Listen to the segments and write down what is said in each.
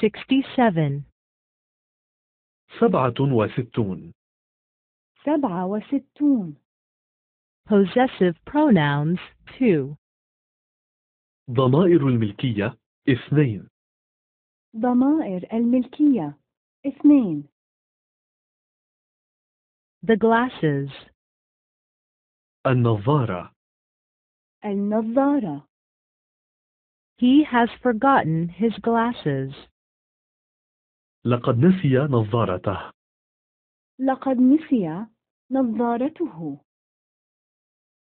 67. سبعة وستون سبعة وستون Possessive pronouns 2. ضمائر الملكية اثنين ضمائر الملكية اثنين The glasses. النظارة النظارة He has forgotten his glasses. لقد نسي نظارته لقد نسي نظارته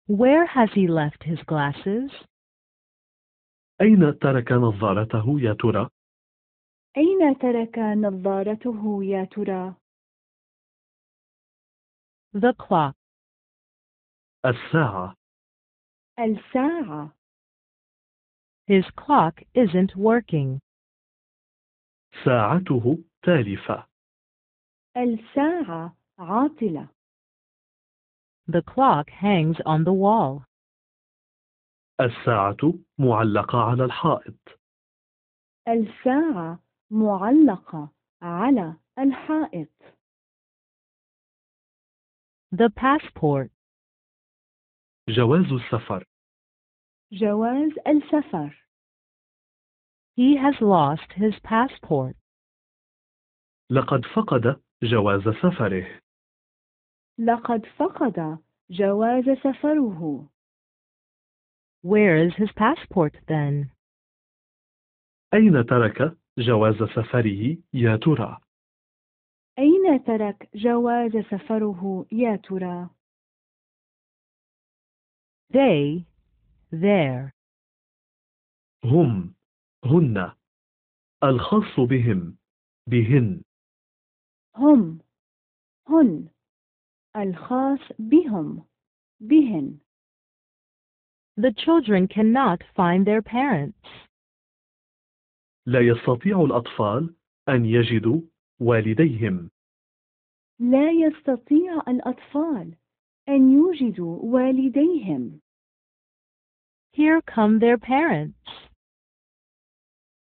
Where has he left his glasses? أين ترك نظارته يا ترى؟ أين ترك نظارته يا ترى؟ The clock. الساعة الساعة His clock isn't working. ساعته تالفة. الساعة عاطلة. The clock hangs on the wall. الساعة معلقة على الحائط. الساعة معلقة على الحائط. The passport. جواز السفر. جواز السفر. He has lost his passport. لقد فقد جواز سفره لقد فقد جواز سفره Where is his passport then? أين ترك جواز سفره يا ترى؟ أين ترك جواز سفره يا ترى؟ They, there. هم هن الخاص بهم بهن هم هن الخاص بهم بهن The children cannot find their parents. لا يستطيع الأطفال أن يجدوا والديهم لا يستطيع الأطفال أن يوجدوا والديهم Here come their parents.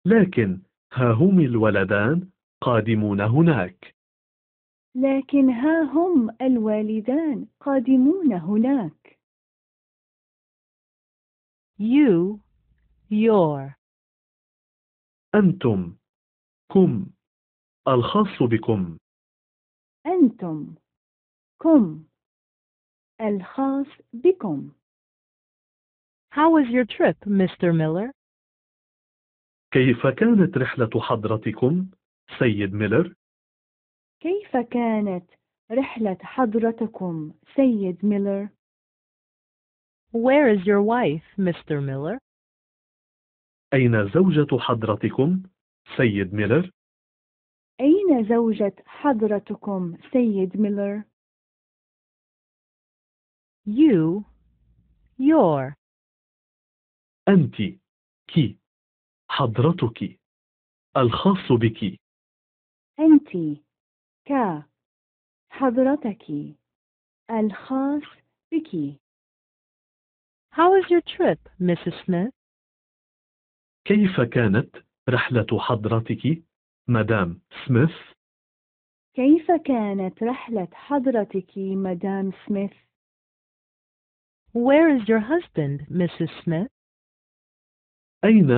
لكن ها هم الولدان قادمون هناك لكن ها هم الوالدان قادمون هناك You, your. أنتم كم الخاص بكم أنتم كم الخاص بكم How was your trip, Mr. Miller? كيف كانت رحلة حضرتكم سيد ميلر؟ كيف كانت رحلة حضرتكم سيد ميلر؟ Where is your wife, Mr. Miller? أين زوجة حضرتكم سيد ميلر؟ أين زوجة حضرتكم سيد ميلر؟ You, your. أنت كي حضرتك الخاص بك أنت ك حضرتك الخاص بك How was your trip, Mrs. Smith? كيف كانت رحلة حضرتك مدام سميث؟ كيف كانت رحلة حضرتك مدام سميث؟ Where is your husband, Mrs. Smith? أين